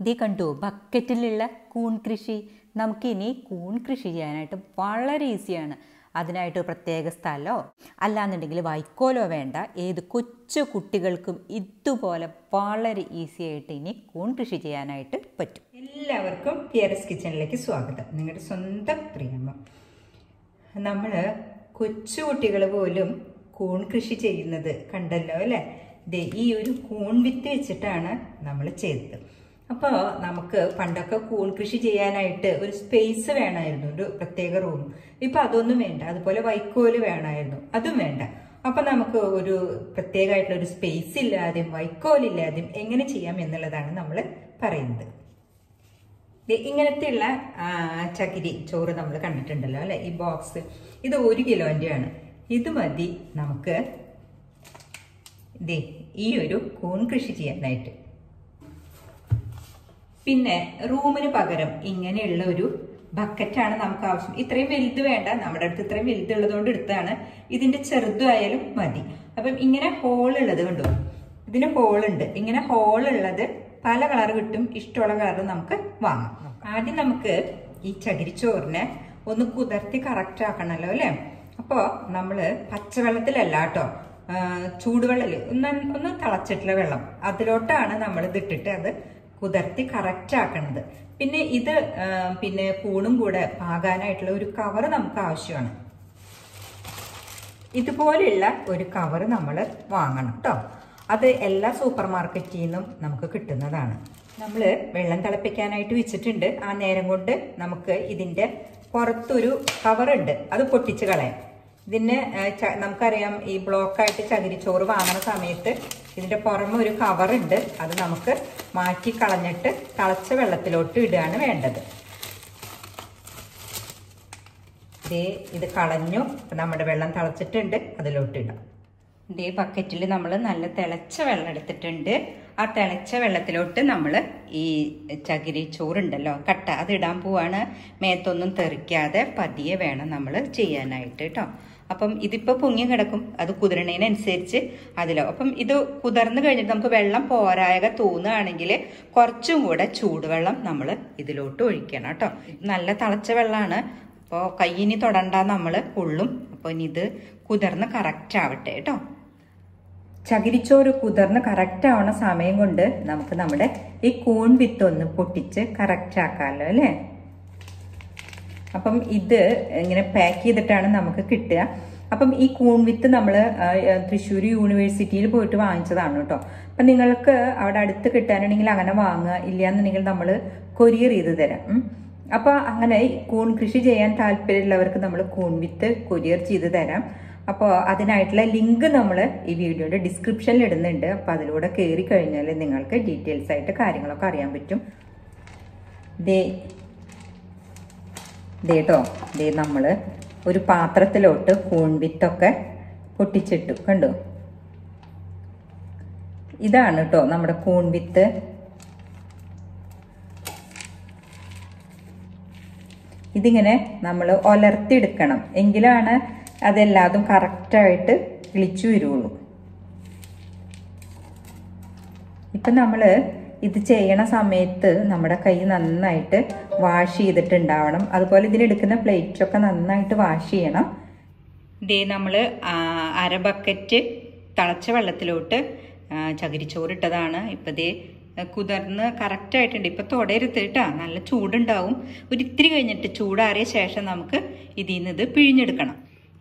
ഇതേ കണ്ടു ബക്കറ്റിലുള്ള കൂൺ കൃഷി. നമുക്കിനി കൂൺ കൃഷി ചെയ്യാനായിട്ട് വളരെ ഈസിയാണ്. അതിനായിട്ട് പ്രത്യേക സ്ഥലമോ അല്ലാന്നുണ്ടെങ്കിൽ വൈക്കോലോ വേണ്ട ഏത് കൊച്ചു കുട്ടികൾക്കും ഇതുപോലെ വളരെ ഈസി ആയിട്ട് ഇനി കൂൺ കൃഷി ചെയ്യാനായിട്ട് പറ്റും. എല്ലാവർക്കും പിയറസ് കിച്ചണിലേക്ക് സ്വാഗതം. നിങ്ങളുടെ സ്വന്തം പ്രിയമ്മ. നമ്മൾ കൊച്ചു കുട്ടികൾ പോലും കൂൺ കൃഷി ചെയ്യുന്നത് കണ്ടല്ലോ അല്ലേ? ഈ ഒരു കൂൺ വിത്ത് വെച്ചിട്ടാണ് നമ്മൾ ചെയ്തത്. അപ്പോൾ നമുക്ക് പണ്ടൊക്കെ കൂൺ കൃഷി ചെയ്യാനായിട്ട് ഒരു സ്പേസ് വേണമായിരുന്നു ഒരു പ്രത്യേക റൂം ഇപ്പം അതൊന്നും വേണ്ട. അതുപോലെ വൈക്കോൽ വേണമായിരുന്നു. അതും വേണ്ട. അപ്പം നമുക്ക് ഒരു പ്രത്യേകമായിട്ടുള്ള ഒരു സ്പേസ് ഇല്ലാതെയും വൈക്കോലില്ലാതെയും എങ്ങനെ ചെയ്യാം എന്നുള്ളതാണ് നമ്മൾ പറയുന്നത്. ഇങ്ങനത്തെയുള്ള ചകിരി ചോറ് നമ്മൾ കണ്ടിട്ടുണ്ടല്ലോ അല്ലെ? ഈ ബോക്സ് ഇത് ഒരു കിലോന്റെയാണ് ഇത് മതി നമുക്ക് ദേ ഈ ഒരു കൂൺ കൃഷി ചെയ്യാനായിട്ട്. പിന്നെ റൂമിന് പകരം ഇങ്ങനെയുള്ള ഒരു ബക്കറ്റാണ് നമുക്ക് ആവശ്യം. ഇത്രയും വലുത് വേണ്ട. നമ്മുടെ അടുത്ത് ഇത്രയും വലുതുള്ളതുകൊണ്ട് എടുത്താണ് ഇതിന്റെ ചെറുതായാലും മതി. അപ്പം ഇങ്ങനെ ഹോൾ ഉള്ളത് കണ്ടു? ഇതിന് ഹോൾ ഉണ്ട്. ഇങ്ങനെ ഹോൾ ഉള്ളത് പല കളർ കിട്ടും. ഇഷ്ടമുള്ള കളർ നമുക്ക് വാങ്ങാം. ആദ്യം നമുക്ക് ഈ ചകിരിച്ചോറിനെ ഒന്ന് കുതിർത്തി കറക്റ്റ് ആക്കണമല്ലോ അല്ലേ? അപ്പോൾ നമ്മൾ പച്ചവെള്ളത്തിലല്ല കേട്ടോ. ചൂടുവെള്ളത്തിൽ ഒന്ന് ഒന്ന് തിളച്ചിട്ടുള്ള വെള്ളം. അതിലോട്ടാണ് നമ്മൾ ഇതിട്ടിട്ട് അത് കുതിർത്തി കറക്റ്റ് ആക്കണത്. പിന്നെ ഇത് പിന്നെ കൂണും കൂടെ പാകാനായിട്ടുള്ള ഒരു കവർ നമുക്ക് ആവശ്യമാണ്. ഇതുപോലെയുള്ള ഒരു കവർ നമ്മൾ വാങ്ങണം കേട്ടോ അത് എല്ലാ സൂപ്പർ മാർക്കറ്റിൽ നിന്നും നമുക്ക് കിട്ടുന്നതാണ്. നമ്മൾ വെള്ളം തിളപ്പിക്കാനായിട്ട് വെച്ചിട്ടുണ്ട്. ആ നേരം കൊണ്ട് നമുക്ക് ഇതിന്റെ പുറത്തൊരു കവറുണ്ട് അത് പൊട്ടിച്ച് കളയാം. ഇതിന് നമുക്കറിയാം ഈ ബ്ലോക്കായിട്ട് ചകിരിച്ചോറ് വാങ്ങുന്ന സമയത്ത് ഇതിന്റെ പുറമെ ഒരു കവറുണ്ട് അത് നമുക്ക് മാറ്റി കളഞ്ഞിട്ട് തിളച്ച വെള്ളത്തിലോട്ട് ഇടുകയാണ് വേണ്ടത്. ദേ ഇത് കളഞ്ഞു. നമ്മുടെ വെള്ളം തിളച്ചിട്ടുണ്ട്. അതിലോട്ട് ഇടാം. ഇതേ ബക്കറ്റിൽ നമ്മൾ നല്ല തിളച്ച വെള്ളം എടുത്തിട്ടുണ്ട്. ആ തിളച്ച വെള്ളത്തിലോട്ട് നമ്മൾ ഈ ചകിരി ചോറുണ്ടല്ലോ കട്ട അത് ഇടാൻ പോവാണ്. മേത്തൊന്നും തെറിക്കാതെ പതിയെ വേണം നമ്മൾ ചെയ്യാനായിട്ട് കേട്ടോ അപ്പം ഇതിപ്പോൾ പൊങ്ങി കിടക്കും. അത് കുതിരണതിനനുസരിച്ച് അതിലോ. അപ്പം ഇത് കുതിർന്നു കഴിഞ്ഞിട്ട് നമുക്ക് വെള്ളം പോരായക തോന്നുകയാണെങ്കിൽ കുറച്ചും കൂടെ ചൂടുവെള്ളം നമ്മൾ ഇതിലോട്ട് ഒഴിക്കണം കേട്ടോ. നല്ല തിളച്ച വെള്ളമാണ്. അപ്പോൾ കയ്യിനി തൊടണ്ട നമ്മൾ ഉള്ളും. അപ്പോൾ ഇനി ഇത് കുതിർന്ന് കറക്റ്റ് ആവട്ടെ കേട്ടോ. ചകിരിച്ചോറ് കുതിർന്ന് കറക്റ്റ് ആവണ സമയം കൊണ്ട് നമുക്ക് നമ്മുടെ ഈ കൂൺ വിത്തൊന്ന് പൊട്ടിച്ച് കറക്റ്റ് ആക്കാമല്ലോ അല്ലേ? അപ്പം ഇത് ഇങ്ങനെ പാക്ക് ചെയ്തിട്ടാണ് നമുക്ക് കിട്ടുക. അപ്പം ഈ കൂൺ വിത്ത് നമ്മൾ തൃശ്ശൂർ യൂണിവേഴ്സിറ്റിയിൽ പോയിട്ട് വാങ്ങിച്ചതാണ് കേട്ടോ. അപ്പം നിങ്ങൾക്ക് അവിടെ അടുത്ത് കിട്ടാനുണ്ടെങ്കിൽ അങ്ങനെ വാങ്ങുക. ഇല്ലയെന്നുണ്ടെങ്കിൽ നമ്മൾ കൊറിയർ ചെയ്ത് തരാം. അപ്പോൾ അങ്ങനെ കൂൺ കൃഷി ചെയ്യാൻ താല്പര്യമുള്ളവർക്ക് നമ്മൾ കൂൺ വിത്ത് കൊരിയർ ചെയ്ത് തരാം. അപ്പോൾ അതിനായിട്ടുള്ള ലിങ്ക് നമ്മൾ ഈ വീഡിയോയുടെ ഡിസ്ക്രിപ്ഷനിൽ ഇടുന്നുണ്ട്. അപ്പോൾ അതിലൂടെ കയറി കഴിഞ്ഞാൽ നിങ്ങൾക്ക് ഡീറ്റെയിൽസ് ആയിട്ട് കാര്യങ്ങളൊക്കെ അറിയാൻ പറ്റും. ദേ ദേ ഇതേ നമ്മൾ ഒരു പാത്രത്തിലോട്ട് കൂൺവിത്തൊക്കെ പൊട്ടിച്ചിട്ടു കണ്ടു? ഇതാണ് കേട്ടോ നമ്മുടെ കൂൺവിത്ത് ഇതിങ്ങനെ നമ്മൾ ഒലർത്തിയെടുക്കണം എങ്കിലാണ് അതെല്ലാതും കറക്റ്റായിട്ട് കിളിച്ചു വരുള്ളൂ. ഇപ്പം നമ്മൾ ഇത് ചെയ്യണ സമയത്ത് നമ്മുടെ കൈ നന്നായിട്ട് വാഷ് ചെയ്തിട്ടുണ്ടാവണം. അതുപോലെ ഇതിലെടുക്കുന്ന പ്ലേറ്റൊക്കെ നന്നായിട്ട് വാഷ് ചെയ്യണം. ഇതേ നമ്മൾ അര ബക്കറ്റ് തിളച്ച വെള്ളത്തിലോട്ട് ചകിരിച്ചോറിട്ടതാണ്. ഇപ്പം ഇതേ കുതിർന്ന് കറക്റ്റായിട്ടുണ്ട് ഇപ്പം തുടരുത് കേട്ടോ നല്ല ചൂടുണ്ടാവും. ഒരു ഇത്തിരി കഴിഞ്ഞിട്ട് ചൂടാറിയ ശേഷം നമുക്ക് ഇതിൽ നിന്ന് ഇത് പിഴിഞ്ഞെടുക്കണം.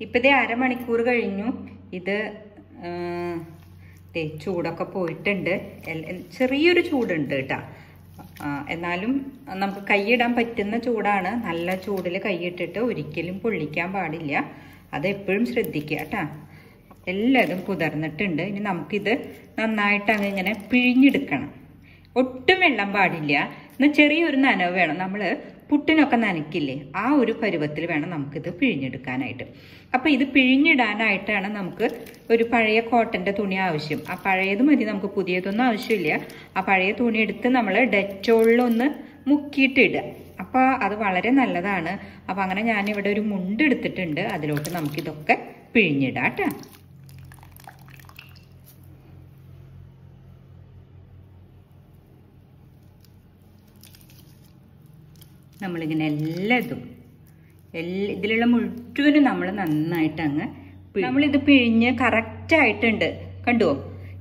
ഇപ്പം ദേ അരമണിക്കൂർ കഴിഞ്ഞു. ഇത് ദേ ചൂടൊക്കെ പോയിട്ടുണ്ട്. ചെറിയൊരു ചൂടുണ്ട് കേട്ടോ എന്നാലും നമുക്ക് കൈയിടാൻ പറ്റുന്ന ചൂടാണ്. നല്ല ചൂടിൽ കൈയിട്ടിട്ട് ഒരിക്കലും പൊള്ളിക്കാൻ പാടില്ല. അത് എപ്പോഴും ശ്രദ്ധിക്കുക കേട്ടാ എല്ലാതും കുതിർന്നിട്ടുണ്ട്. ഇനി നമുക്കിത് നന്നായിട്ട് അങ്ങ് ഇങ്ങനെ പിഴിഞ്ഞെടുക്കണം. ഒട്ടും വെള്ളം പാടില്ല. എന്നാൽ ചെറിയൊരു നനവ് വേണം. നമ്മൾ പുട്ടിനൊക്കെ നനയ്ക്കില്ലേ? ആ ഒരു പരുവത്തിൽ വേണം നമുക്കിത് പിഴിഞ്ഞെടുക്കാനായിട്ട്. അപ്പോൾ ഇത് പിഴിഞ്ഞിടാനായിട്ടാണ് നമുക്ക് ഒരു പഴയ കോട്ടന്റെ തുണി ആവശ്യം. ആ പഴയത് മതി നമുക്ക് പുതിയതൊന്നും ആവശ്യമില്ല. ആ പഴയ തുണി എടുത്ത് നമ്മൾ ഡെറ്റോളിലൊന്ന് മുക്കിയിട്ടിടുക. അപ്പോൾ അത് വളരെ നല്ലതാണ്. അപ്പോൾ അങ്ങനെ ഞാനിവിടെ ഒരു മുണ്ട് എടുത്തിട്ടുണ്ട്. അതിലോട്ട് നമുക്കിതൊക്കെ പിഴിഞ്ഞിടാം കേട്ടോ. നമ്മളിങ്ങനെ എല്ലാതും. എല്ലാ ഇതിലുള്ള മുഴുവനും നമ്മൾ നന്നായിട്ട് അങ്ങ് നമ്മളിത് പിഴിഞ്ഞ് കറക്റ്റായിട്ടുണ്ട്. കണ്ടുവോ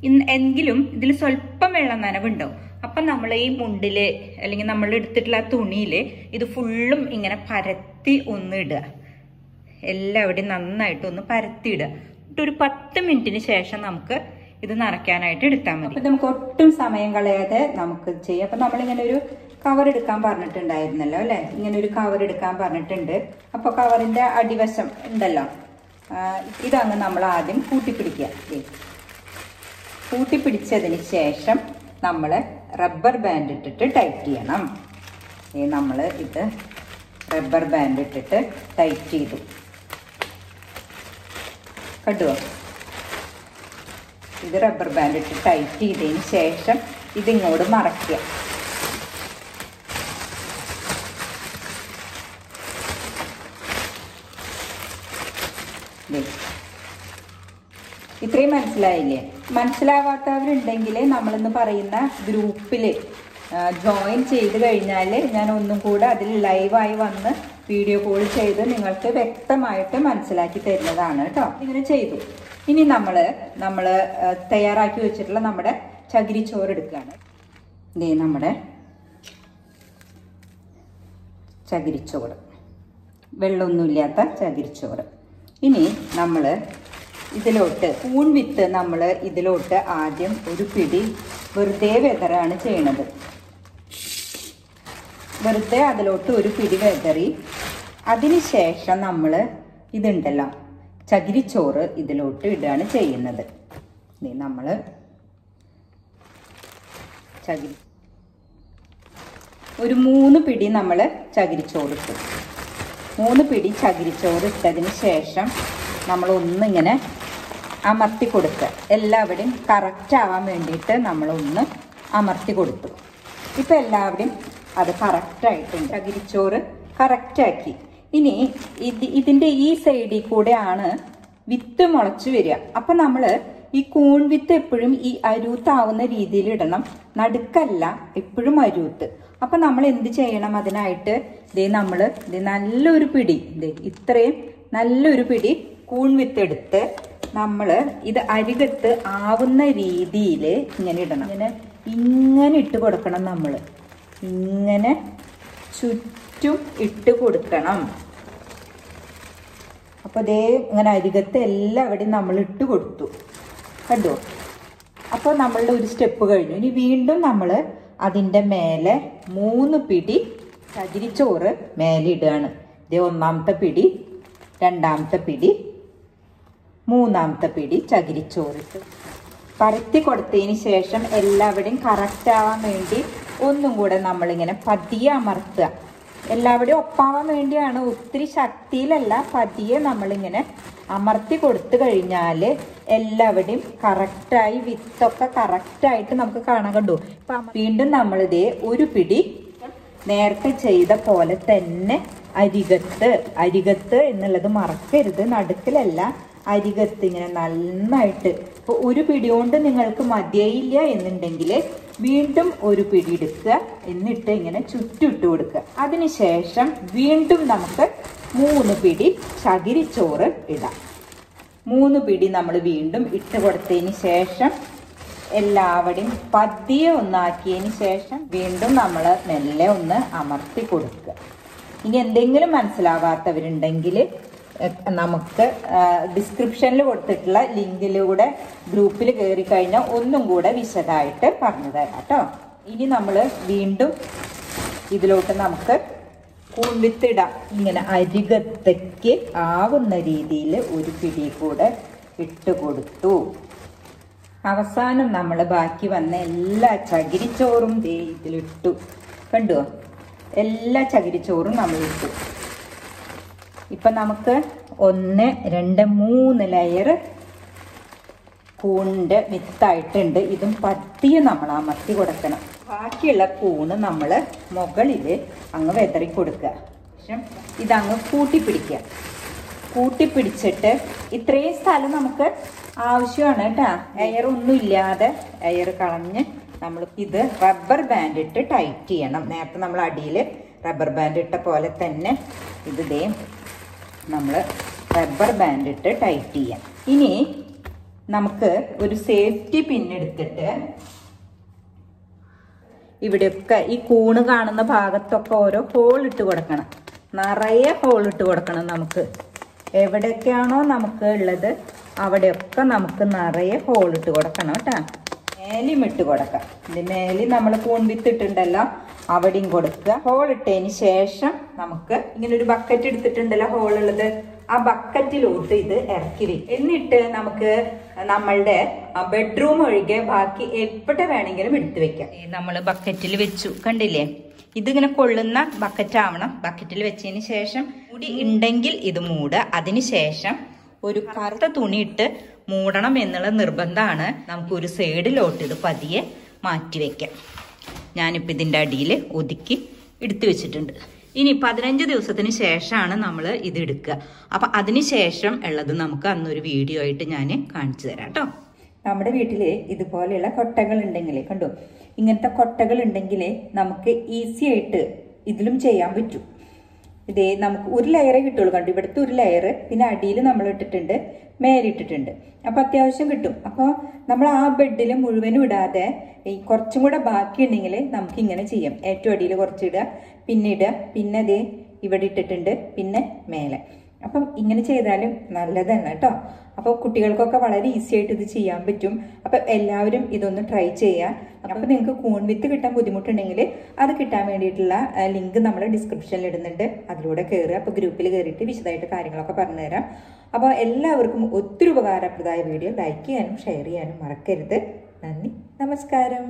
ഇന്ന് എങ്കിലും ഇതിൽ സ്വല്പം വെള്ളം നനവുണ്ടാവും. അപ്പം നമ്മൾ ഈ മുണ്ടിൽ അല്ലെങ്കിൽ നമ്മൾ എടുത്തിട്ടുള്ള ആ തുണിയിൽ ഇത് ഫുള്ളും ഇങ്ങനെ പരത്തി ഒന്ന് ഇടുക. എല്ലാവിടെയും നന്നായിട്ട് ഒന്ന് പരത്തിയിടുക എന്നിട്ട് ഒരു പത്ത് മിനിറ്റിന് ശേഷം നമുക്ക് ഇത് നനയ്ക്കാനായിട്ട് എടുത്താൽ മതി. നമുക്ക് ഒട്ടും സമയം കളയാതെ നമുക്ക് ചെയ്യാം. അപ്പം നമ്മളിങ്ങനെ ഒരു കവർ എടുക്കാൻ പറഞ്ഞിട്ടുണ്ടായിരുന്നല്ലോ അല്ലേ? ഇങ്ങനെ ഒരു കവർ എടുക്കാൻ പറഞ്ഞിട്ടുണ്ട്. അപ്പൊ കവറിന്റെ അടിവശം ഉണ്ടല്ലോ. ഇതങ്ങ് നമ്മൾ ആദ്യം കൂട്ടിപ്പിടിക്കുക. കൂട്ടിപ്പിടിച്ചതിന് ശേഷം നമ്മൾ റബ്ബർ ബാൻഡ് ഇട്ടിട്ട് ടൈറ്റ് ചെയ്യണം. നമ്മൾ ഇത് റബ്ബർ ബാൻഡ് ഇട്ടിട്ട് ടൈറ്റ് ചെയ്തു. കണ്ടുവോ ഇത് റബ്ബർ ബാൻഡ് ഇട്ട് ടൈറ്റ് ചെയ്തതിന് ശേഷം ഇതിങ്ങോട്ട് മറയ്ക്കുക. ഇത്രയും മനസ്സിലായില്ലേ? മനസ്സിലാവാത്തവരുണ്ടെങ്കിൽ നമ്മളിന്ന് പറയുന്ന ഗ്രൂപ്പിൽ ജോയിൻ ചെയ്ത് കഴിഞ്ഞാൽ ഞാൻ ഒന്നും കൂടെ അതിൽ ലൈവായി വന്ന് വീഡിയോ കോൾ ചെയ്ത് നിങ്ങൾക്ക് വ്യക്തമായിട്ട് മനസ്സിലാക്കി തരുന്നതാണ് കേട്ടോ. ഇങ്ങനെ ചെയ്തു. ഇനി നമ്മൾ നമ്മൾ തയ്യാറാക്കി വെച്ചിട്ടുള്ള നമ്മുടെ ചകിരിച്ചോറ് എടുക്കുകയാണ്. ഇതേ നമ്മുടെ ചകിരിച്ചോറ്. വെള്ളമൊന്നുമില്ലാത്ത ചകിരിച്ചോറ്. ഇനി നമ്മൾ ഇതിലോട്ട് ഊൺ വിത്ത് നമ്മൾ ഇതിലോട്ട് ആദ്യം ഒരു പിടി വെറുതെ വെതറാണ് ചെയ്യണത്. വെറുതെ അതിലോട്ട് ഒരു പിടി വെതറി അതിനുശേഷം നമ്മൾ ഇതുണ്ടല്ലോ ചകിരിച്ചോറ് ഇതിലോട്ട് ഇടുകയാണ് ചെയ്യുന്നത്. നമ്മൾ ചകിരി ഒരു മൂന്ന് പിടി നമ്മൾ ചകിരിച്ചോറ് ഇട്ടു. മൂന്ന് പിടി ചകിരിച്ചോറ് ഇട്ടതിന് ശേഷം നമ്മൾ ഒന്നിങ്ങനെ അമർത്തി കൊടുക്കുക. എല്ലാവരുടെയും കറക്റ്റ് ആവാൻ വേണ്ടിയിട്ട് നമ്മളൊന്ന് അമർത്തി കൊടുത്തു. ഇപ്പം എല്ലാവരുടെയും അത് കറക്റ്റായിട്ടുണ്ട് ചകിരിച്ചോറ് കറക്റ്റാക്കി ഇനി ഇത് ഇതിന്റെ ഈ സൈഡിൽ കൂടെയാണ് വിത്ത് മുളച്ച് വരിക. അപ്പം നമ്മൾ ഈ കൂൺ വിത്ത് എപ്പോഴും ഈ അരൂത്താവുന്ന രീതിയിൽ ഇടണം. നടുക്കല്ല എപ്പോഴും അരൂത്ത്. അപ്പം നമ്മൾ എന്ത് ചെയ്യണം അതിനായിട്ട്? ഇതേ നമ്മൾ ഇതേ നല്ലൊരു പിടി ഇതേ ഇത്രയും നല്ലൊരു പിടി കൂൺ വിത്ത് എടുത്ത് നമ്മൾ ഇത് അരികത്ത് ആവുന്ന രീതിയിൽ ഇങ്ങനെ ഇടണം. ഇങ്ങനെ ഇങ്ങനെ ഇട്ട് കൊടുക്കണം നമ്മൾ ഇങ്ങനെ ചുറ്റും ഇട്ട് കൊടുക്കണം. അപ്പോൾ ദേ ഇങ്ങനെ അരികത്ത് എല്ലാവിടെയും നമ്മൾ ഇട്ട് കൊടുത്തു. കണ്ടോ? അപ്പോൾ നമ്മളുടെ ഒരു സ്റ്റെപ്പ് കഴിഞ്ഞു. ഇനി വീണ്ടും നമ്മൾ അതിന്റെ മേലെ മൂന്ന് പിടി ചകിരിച്ചോറ് മേലെ ഇടുകയാണ്. ഇതേ ഒന്നാമത്തെ പിടി രണ്ടാമത്തെ പിടി മൂന്നാമത്തെ പിടി ചകിരിച്ചോറിട്ട് പരത്തി കൊടുത്തതിന് ശേഷം എല്ലാവരുടെയും കറക്റ്റ് ആവാൻ വേണ്ടി ഒന്നും കൂടെ നമ്മളിങ്ങനെ പതിയെ അമർത്തുക. എല്ലാവരുടെയും ഒപ്പാവാൻ വേണ്ടിയാണ്. ഒത്തിരി ശക്തിയിലല്ല പതിയെ നമ്മളിങ്ങനെ അമർത്തി കൊടുത്തു കഴിഞ്ഞാൽ എല്ലാവരുടെയും കറക്റ്റായി വിത്തൊക്കെ കറക്റ്റായിട്ട് നമുക്ക് കാണാൻ കണ്ടു. ഇപ്പം വീണ്ടും നമ്മളിതേ ഒരു പിടി നേരത്തെ ചെയ്ത പോലെ തന്നെ അരികത്ത് അരികത്ത് എന്നുള്ളത് മറക്കരുത്. നടുക്കിലല്ല അരികത്ത് ഇങ്ങനെ നന്നായിട്ട്. ഇപ്പോൾ ഒരു പിടി കൊണ്ട് നിങ്ങൾക്ക് മതിയായില്ല എന്നുണ്ടെങ്കിൽ വീണ്ടും ഒരു പിടി എടുക്കുക. എന്നിട്ട് ഇങ്ങനെ ചുറ്റിട്ട് കൊടുക്കുക. അതിനുശേഷം വീണ്ടും നമുക്ക് മൂന്ന് പിടി ചകിരിച്ചോറ് ഇടാം. മൂന്ന് പിടി നമ്മൾ വീണ്ടും ഇട്ട് കൊടുത്തതിന് ശേഷം എല്ലാവടെയും പതിയെ ഒന്നാക്കിയതിന് ശേഷം വീണ്ടും നമ്മൾ മെല്ലെ ഒന്ന് അമർത്തി കൊടുക്കുക. ഇനി എന്തെങ്കിലും മനസ്സിലാവാത്തവരുണ്ടെങ്കിൽ നമുക്ക് ഡിസ്ക്രിപ്ഷനിൽ കൊടുത്തിട്ടുള്ള ലിങ്കിലൂടെ ഗ്രൂപ്പിൽ കയറി കഴിഞ്ഞാൽ ഒന്നും കൂടെ വിശദമായിട്ട് പറഞ്ഞു തരാം കേട്ടോ. ഇനി നമ്മൾ വീണ്ടും ഇതിലോട്ട് നമുക്ക് കൂൺവിത്തിടാം ഇങ്ങനെ അരികത്തേക്ക് ആവുന്ന രീതിയിൽ ഒരു പിടി കൂടെ ഇട്ട് കൊടുത്തു. അവസാനം നമ്മൾ ബാക്കി വന്ന എല്ലാ ചകിരിച്ചോറും ഇതിലിട്ടു. കണ്ടോ? എല്ലാ ചകിരിച്ചോറും നമ്മൾ ഇട്ടു ഇപ്പൊ നമുക്ക് ഒന്ന് രണ്ട് മൂന്ന് ലെയർ കൂണിന്റെ വിത്തായിട്ടുണ്ട്. ഇതും പതിയെ നമ്മൾ അമർത്തി കൊടുക്കണം. ബാക്കിയുള്ള കൂണ് നമ്മൾ മുകളിൽ അങ്ങ് വെതറി കൊടുക്കുക ശേഷം ഇതങ്ങ് കൂട്ടിപ്പിടിക്കുക. കൂട്ടിപ്പിടിച്ചിട്ട് ഇത്രയും സ്ഥലം നമുക്ക് ആവശ്യമാണ് കേട്ടാ. എയർ ഒന്നും ഇല്ലാതെ എയർ കളഞ്ഞ് നമ്മൾ ഇത് റബ്ബർ ബാൻഡ് ഇട്ട് ടൈറ്റ് ചെയ്യണം. നേരത്തെ നമ്മൾ അടിയിൽ റബ്ബർ ബാൻഡ് ഇട്ട പോലെ തന്നെ ഇത് ദേ നമ്മൾ റബ്ബർ ബാൻഡ് ഇട്ട് ടൈറ്റ് ചെയ്യാം. ഇനി നമുക്ക് ഒരു സേഫ്റ്റി പിന്നെടുത്തിട്ട് ഇവിടെയൊക്കെ ഈ കൂണ് കാണുന്ന ഭാഗത്തൊക്കെ ഓരോ ഹോൾ ഇട്ട് കൊടുക്കണം. നിറയെ ഹോൾ ഇട്ട് കൊടുക്കണം നമുക്ക്. എവിടെയൊക്കെയാണോ നമുക്ക് ഉള്ളത് അവിടെയൊക്കെ നമുക്ക് നിറയെ ഹോൾ ഇട്ട് കൊടുക്കണം കേട്ടോ. മേലും ഇട്ട് കൊടുക്കാം. ഇത് മേലിൽ നമ്മൾ കൂൺ വിത്തിട്ടുണ്ടല്ലോ അവിടെയും കൊടുക്കുക. ഹോൾ ഇട്ടതിന് ശേഷം നമുക്ക് ഇങ്ങനെ ഒരു ബക്കറ്റ് എടുത്തിട്ടുണ്ടല്ലോ ഹോൾ ഉള്ളത്. ആ ബക്കറ്റിലോട്ട് ഇത് ഇറക്കി വെക്കും എന്നിട്ട് നമുക്ക് നമ്മളുടെ ബെഡ്റൂം ഒഴികെ ബാക്കി എവിടെ വേണമെങ്കിലും എടുത്തു വെക്കാം. നമ്മൾ ബക്കറ്റിൽ വെച്ചു. കണ്ടില്ലേ? ഇതിങ്ങനെ കൊള്ളുന്ന ബക്കറ്റ് ആവണം. ബക്കറ്റിൽ വെച്ചതിന് ശേഷം മുടി ഉണ്ടെങ്കിൽ ഇത് മൂടുക. അതിന് ശേഷം ഒരു കറുത്ത തുണിയിട്ട് മൂടണം എന്നുള്ള നിർബന്ധമാണ്. നമുക്ക് ഒരു സൈഡിലോട്ട് ഇത് പതിയെ മാറ്റി വെക്കാം. ഞാനിപ്പോൾ ഇതിന്റെ അടിയിൽ ഒതുക്കി എടുത്തു വെച്ചിട്ടുണ്ട്. ഇനി പതിനഞ്ച് ദിവസത്തിന് ശേഷമാണ് നമ്മൾ ഇത് എടുക്കുക. അപ്പം അതിന് ശേഷം ഉള്ളത് നമുക്ക് അന്നൊരു വീഡിയോ ആയിട്ട് ഞാൻ കാണിച്ചു തരാം കേട്ടോ. നമ്മുടെ വീട്ടിൽ ഇതുപോലെയുള്ള കൊട്ടകൾ ഉണ്ടെങ്കിൽ കണ്ടു? ഇങ്ങനത്തെ കൊട്ടകൾ ഉണ്ടെങ്കിൽ നമുക്ക് ഈസി ആയിട്ട് ഇതിലും ചെയ്യാൻ പറ്റും. ഇതേ നമുക്ക് ഒരു ലെയറേ കിട്ടുള്ളൂ കണ്ടു? ഇവിടുത്തെ ഒരു ലെയർ പിന്നെ അടിയിൽ നമ്മൾ ഇട്ടിട്ടുണ്ട് മേലിട്ടിട്ടുണ്ട്. അപ്പോൾ അത്യാവശ്യം കിട്ടും. അപ്പോൾ നമ്മൾ ആ ബെഡിൽ മുഴുവനും ഇടാതെ ഈ കുറച്ചും കൂടെ ബാക്കി ഉണ്ടെങ്കിൽ നമുക്ക് ഇങ്ങനെ ചെയ്യാം. ഏറ്റവും അടിയിൽ കുറച്ച് ഇടുക പിന്നെ ഇടുക പിന്നെ അതേ ഇവിടെ ഇട്ടിട്ടുണ്ട് പിന്നെ മേലെ. അപ്പം ഇങ്ങനെ ചെയ്താലും നല്ലതാണ് കേട്ടോ. അപ്പോൾ കുട്ടികൾക്കൊക്കെ വളരെ ഈസി ആയിട്ട് ഇത് ചെയ്യാൻ പറ്റും. അപ്പം എല്ലാവരും ഇതൊന്ന് ട്രൈ ചെയ്യാം. അപ്പോൾ നിങ്ങൾക്ക് കൂൺ വിത്ത് കിട്ടാൻ ബുദ്ധിമുട്ടുണ്ടെങ്കിൽ അത് കിട്ടാൻ വേണ്ടിയിട്ടുള്ള ലിങ്ക് നമ്മൾ ഡിസ്ക്രിപ്ഷനിൽ ഇടുന്നുണ്ട്. അതിലൂടെ കയറുക അപ്പോൾ ഗ്രൂപ്പിൽ കയറിയിട്ട് വിശദമായിട്ട് കാര്യങ്ങളൊക്കെ പറഞ്ഞുതരാം. അപ്പോൾ എല്ലാവർക്കും ഒത്തിരി ഉപകാരപ്രദമായ വീഡിയോ ലൈക്ക് ചെയ്യാനും ഷെയർ ചെയ്യാനും മറക്കരുത്. നന്ദി. നമസ്കാരം.